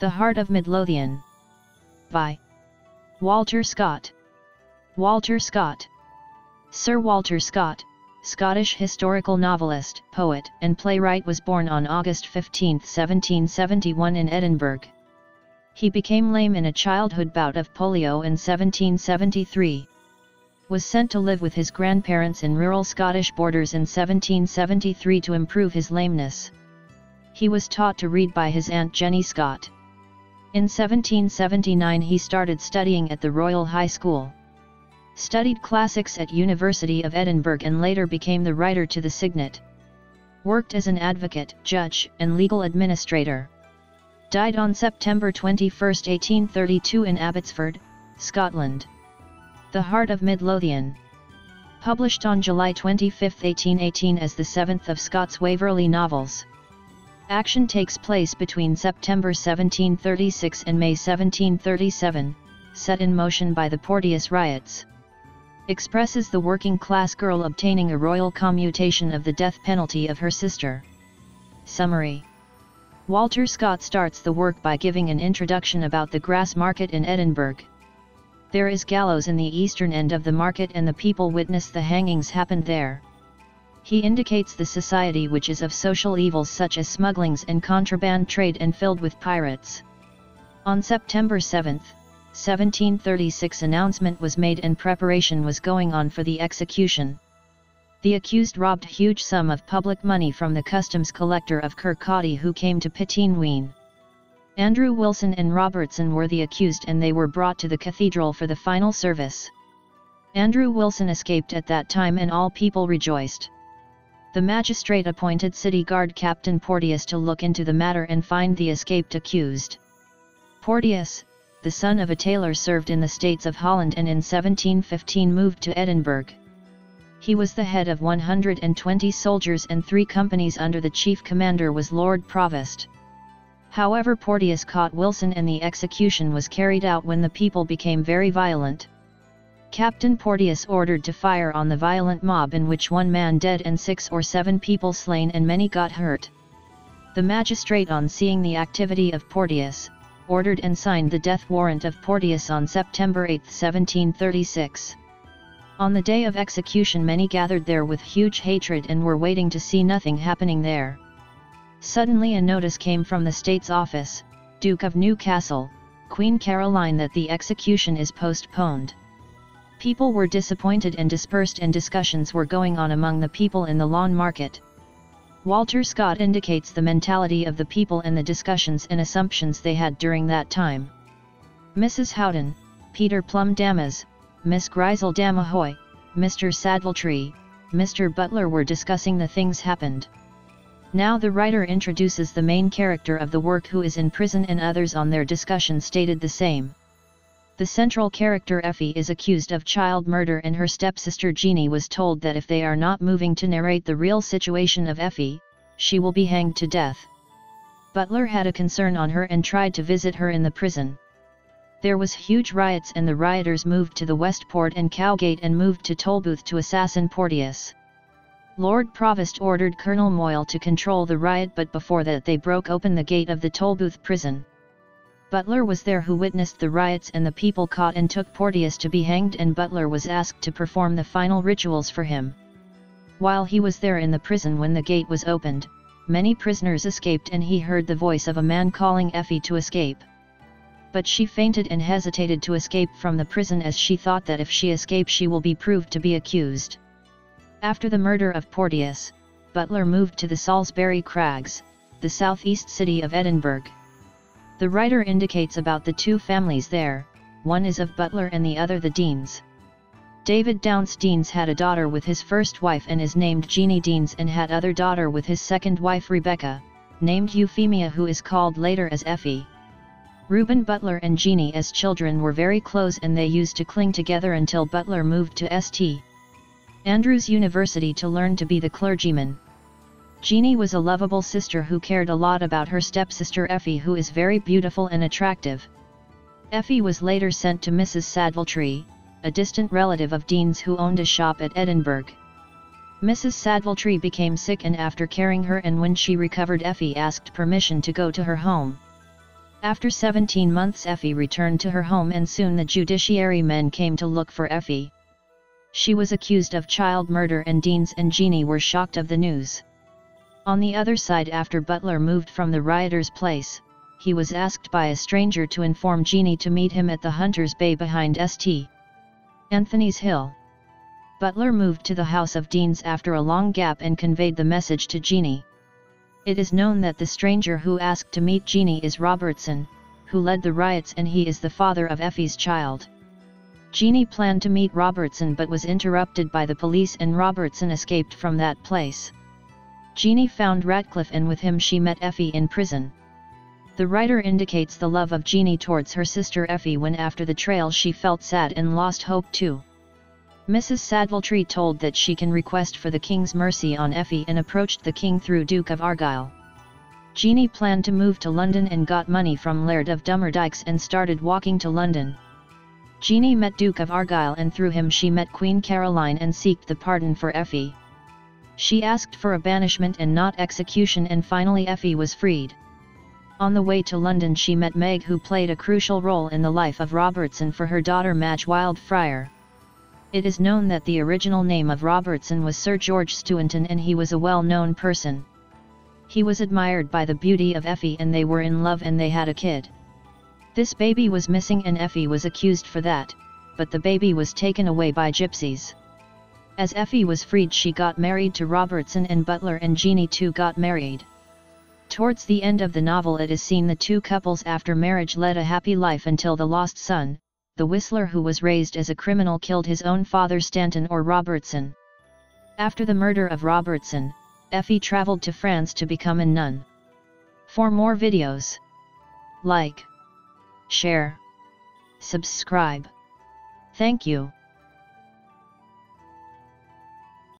The Heart of Midlothian. By Walter Scott. Walter Scott. Sir Walter Scott, Scottish historical novelist, poet, and playwright was born on August 15, 1771 in Edinburgh. He became lame in a childhood bout of polio in 1773. Was sent to live with his grandparents in rural Scottish borders in 1773 to improve his lameness. He was taught to read by his aunt Jenny Scott. In 1779 he started studying at the Royal High School. Studied classics at University of Edinburgh and later became the writer to the Signet. Worked as an advocate, judge, and legal administrator. Died on September 21, 1832 in Abbotsford, Scotland. The Heart of Midlothian. Published on July 25, 1818 as the seventh of Scott's Waverley novels. Action takes place between September 1736 and May 1737, set in motion by the Porteous riots. Expresses the working class girl obtaining a royal commutation of the death penalty of her sister. Summary Walter Scott starts the work by giving an introduction about the grass market in Edinburgh. There is gallows in the eastern end of the market and the people witness the hangings happened there. He indicates the society which is of social evils such as smugglings and contraband trade and filled with pirates. On September 7, 1736 announcement was made and preparation was going on for the execution. The accused robbed huge sum of public money from the customs collector of Kirkcaldy who came to Pittenweem. Andrew Wilson and Robertson were the accused and they were brought to the cathedral for the final service. Andrew Wilson escaped at that time and all people rejoiced. The magistrate appointed city guard Captain Porteous to look into the matter and find the escaped accused. Porteous, the son of a tailor served in the states of Holland and in 1715 moved to Edinburgh. He was the head of 120 soldiers and three companies under the chief commander was Lord Provost. However Porteous caught Wilson and the execution was carried out when the people became very violent. Captain Porteous ordered to fire on the violent mob in which one man dead and six or seven people slain and many got hurt. The magistrate on seeing the activity of Porteous, ordered and signed the death warrant of Porteous on September 8, 1736. On the day of execution many gathered there with huge hatred and were waiting to see nothing happening there. Suddenly a notice came from the state's office, Duke of Newcastle, Queen Caroline that the execution is postponed. People were disappointed and dispersed and discussions were going on among the people in the lawn market. Walter Scott indicates the mentality of the people and the discussions and assumptions they had during that time. Mrs. Howden, Peter Plumdamas, Miss Grizel Damahoy, Mr. Saddletree, Mr. Butler were discussing the things happened. Now the writer introduces the main character of the work who is in prison and others on their discussion stated the same. The central character Effie is accused of child murder and her stepsister Jeanie was told that if they are not moving to narrate the real situation of Effie, she will be hanged to death. Butler had a concern on her and tried to visit her in the prison. There was huge riots and the rioters moved to the Westport and Cowgate and moved to Tolbooth to assassin Porteous. Lord Provost ordered Colonel Moyle to control the riot but before that they broke open the gate of the Tolbooth prison. Butler was there who witnessed the riots and the people caught and took Porteous to be hanged and Butler was asked to perform the final rituals for him. While he was there in the prison when the gate was opened, many prisoners escaped and he heard the voice of a man calling Effie to escape but she fainted and hesitated to escape from the prison as she thought that if she escaped she will be proved to be accused. After the murder of Porteous, Butler moved to the Salisbury Crags, the southeast city of Edinburgh. The writer indicates about the two families there, one is of Butler and the other the Deans. David Dounce Deans had a daughter with his first wife and is named Jeanie Deans and had other daughter with his second wife Rebecca, named Euphemia who is called later as Effie. Reuben Butler and Jeanie as children were very close and they used to cling together until Butler moved to St. Andrews University to learn to be the clergyman. Jeanie was a lovable sister who cared a lot about her stepsister Effie who is very beautiful and attractive. Effie was later sent to Mrs. Saddletree, a distant relative of Dean's who owned a shop at Edinburgh. Mrs. Saddletree became sick and after caring her and when she recovered Effie asked permission to go to her home. After 17 months Effie returned to her home and soon the judiciary men came to look for Effie. She was accused of child murder and Deans and Jeanie were shocked of the news. On the other side after Butler moved from the rioter's place, he was asked by a stranger to inform Jeanie to meet him at the Hunter's Bog behind St. Anthony's Hill. Butler moved to the house of Deans after a long gap and conveyed the message to Jeanie. It is known that the stranger who asked to meet Jeanie is Robertson, who led the riots and he is the father of Effie's child. Jeanie planned to meet Robertson but was interrupted by the police and Robertson escaped from that place. Jeanie found Ratcliffe and with him she met Effie in prison. The writer indicates the love of Jeanie towards her sister Effie when after the trail she felt sad and lost hope too. Mrs. Saddletree told that she can request for the king's mercy on Effie and approached the king through Duke of Argyll. Jeanie planned to move to London and got money from Laird of Dumbiedikes and started walking to London. Jeanie met Duke of Argyll and through him she met Queen Caroline and seeked the pardon for Effie. She asked for a banishment and not execution and finally Effie was freed. On the way to London she met Meg who played a crucial role in the life of Robertson for her daughter Madge Wildfire. It is known that the original name of Robertson was Sir George Staunton and he was a well-known person. He was admired by the beauty of Effie and they were in love and they had a kid. This baby was missing and Effie was accused for that, but the baby was taken away by gypsies. As Effie was freed she got married to Robertson and Butler and Jeanie too got married. Towards the end of the novel it is seen the two couples after marriage led a happy life until the lost son, the Whistler who was raised as a criminal killed his own father Staunton or Robertson. After the murder of Robertson, Effie traveled to France to become a nun. For more videos, like, share, subscribe. Thank you.